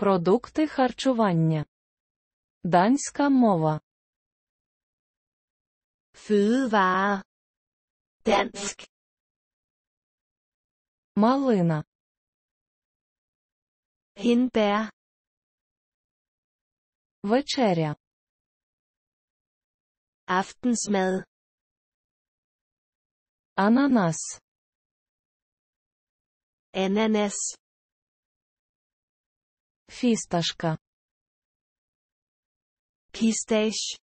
Продукти харчування. Данська мова. Fødevarer. Dansk. Малина. Hindbær. Вечеря. Aftensmad. Ананас. Ananas. Фісташка. Pistache.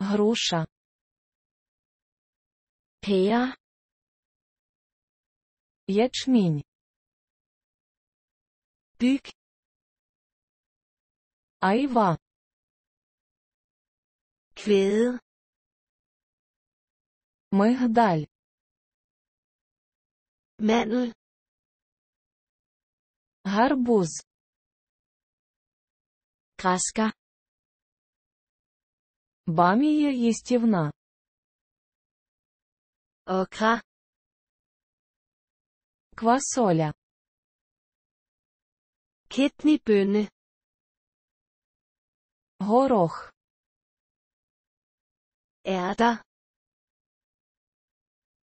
Груша. Pære. Ячмінь. Byg. Айва. Kvæde. Мигдаль. Mandel. Гарбуз. Græsker. Бамія їстівна. Okra. Квасоля. Kidneybønne. Горох. Ærter.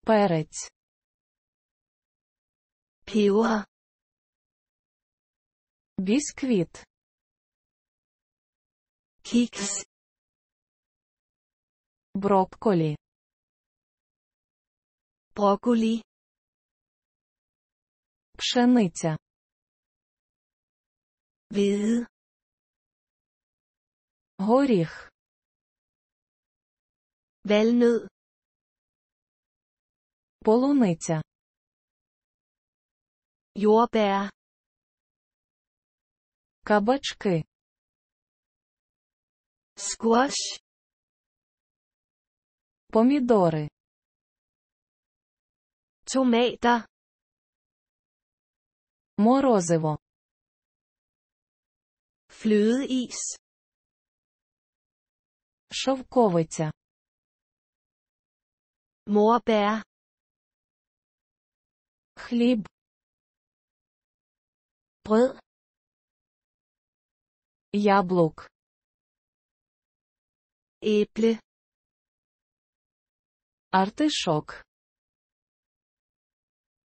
Перець. Peber. Бісквіт. Kiks. Брокколі. Broccoli. Пшениця. Hvede. Горіх. Valnød. Полуниця. Jordbær. Кабачки. Squash. Помідори. Tomater. Морозиво. Flødeis. Шовковиця. Morbær. Хліб. Brød. Яблок. эпли, Артышок.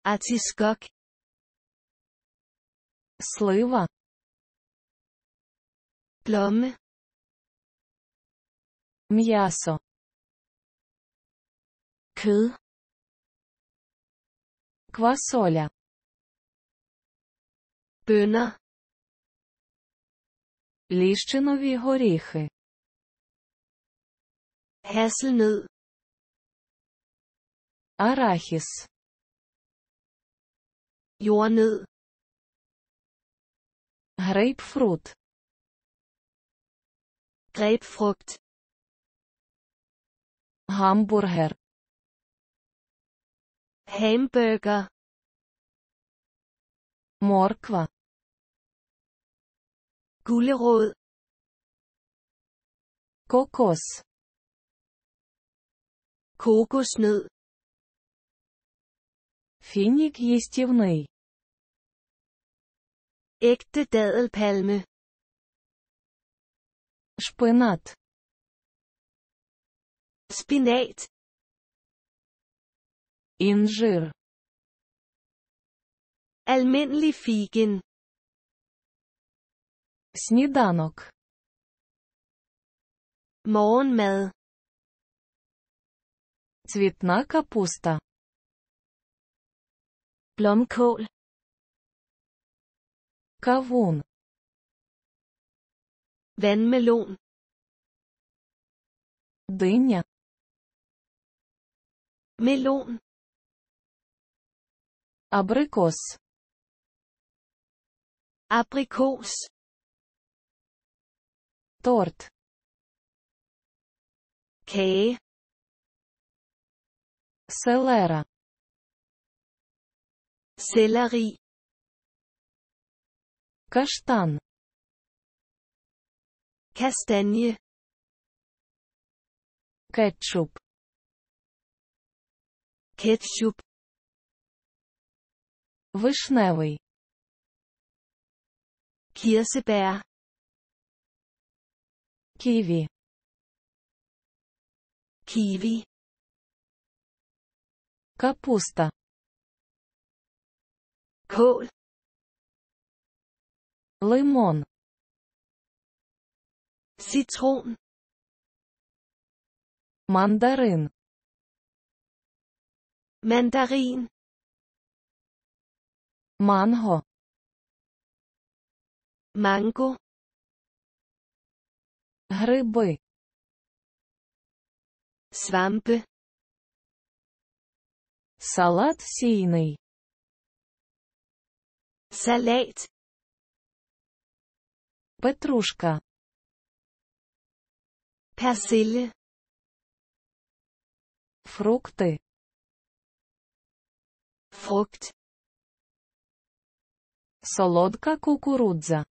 Артишок. Слива. Пломе. Мясо. Kød. Квасоля. Bønner. Ліщинові горіхи. Hasselnød. Арахіс. Jordnød. Грейпфрут. Grebfrugt. Гамбургер. Hamburger. Морква. Gulerod. Кокос. Kokosnød. Фінік їстівний. Ægte dadelpalme. Шпинат. Spinat. Інжир. Almindelig figen. Сніданок. Morgenmad. Цвітна капуста. Blomkål. Кавун. Vandmelon. Диня. Melon. Абрикос. Aprikos. Торт. Kage. Селера. Selleri. Каштан. Kastanje. Кетчуп. Ketchup. Вишневий. Kirsebær. Ківі. Kiwi. Капуста. Kål. Лимон. Citron. Мандарин. Mandarin. Манго. Mango. Гриби. Svampe. Салат сійний. Salat. Петрушка. Persille. Фрукти. Frugt. Солодка кукурудза.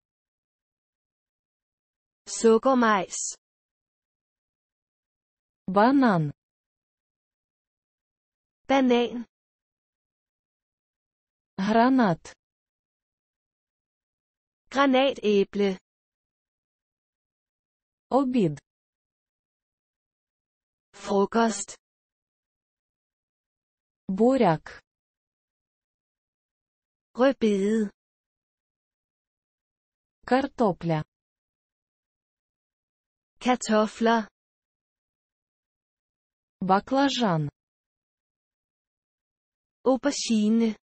Sukkermajs. Банан. Banan. Гранат. Granatæble. Обід. Frokost. Буряк. Rødbede. Картопля. Kartofler. Баклажан. Aubergine.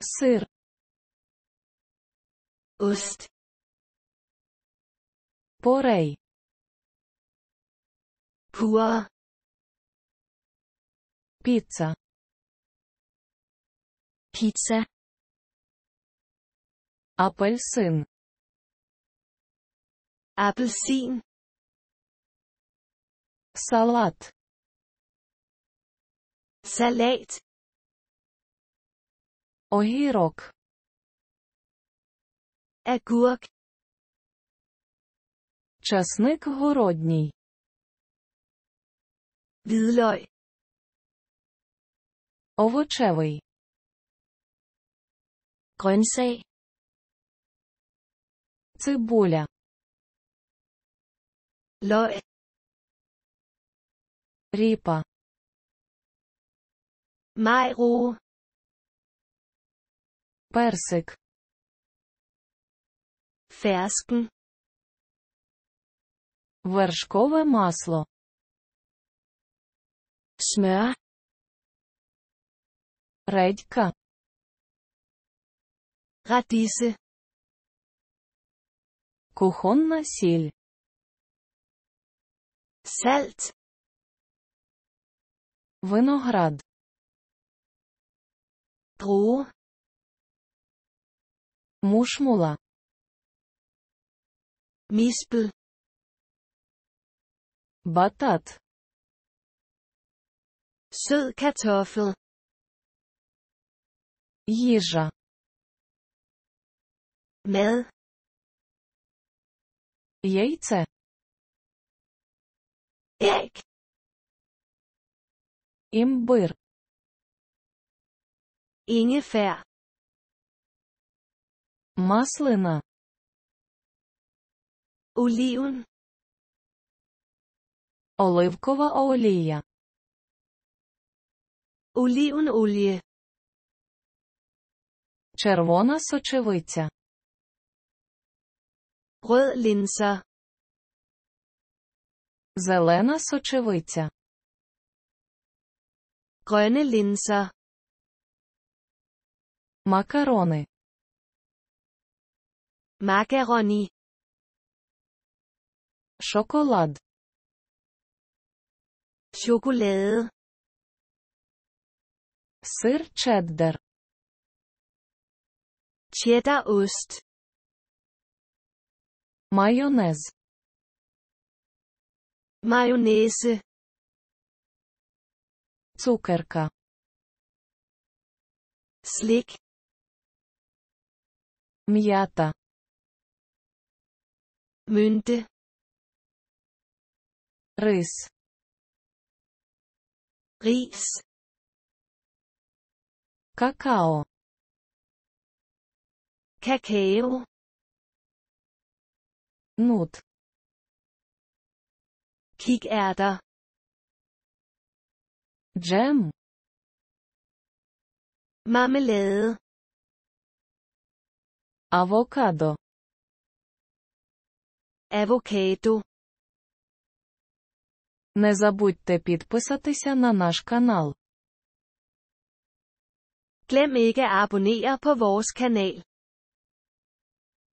Сир. Ost. Порей. Purre. Піца. Pizza. Апельсин. Appelsin. Салат. Salat. Огірок. Agurk. Часник городній. Hvidløg. Овочевий. Grøntsag. Цибуля. Løg. Ріпа. Majro. Персик. Fersken. Вершкове масло. Smør. Редька. Radise. Кухонна сіль. Salt. Виноград. Druer. Мушмула. Mispel. Батат. Sød kartoffel. Їжа. Mad. Яйце. Æg. Імбир. Ingefær. Маслина. Oliven. Оливкова олія. Olivenolie. Червона сочевиця. Rød linser. Зелена сочевиця. Grønne linser. Макарони. Macaroni. Шоколад. Chokolade. Сир чеддер. Cheddarost. Майонез. Mayonnaise. Цукерка. Slik. М'ята. Mynte. Рис. Ris. Какао. kakao, нут, kikærter, джем, marmelade, авокадо, avocado. Не забудьте підписатися на наш канал. Glem ikke at abonnere på vores kanal.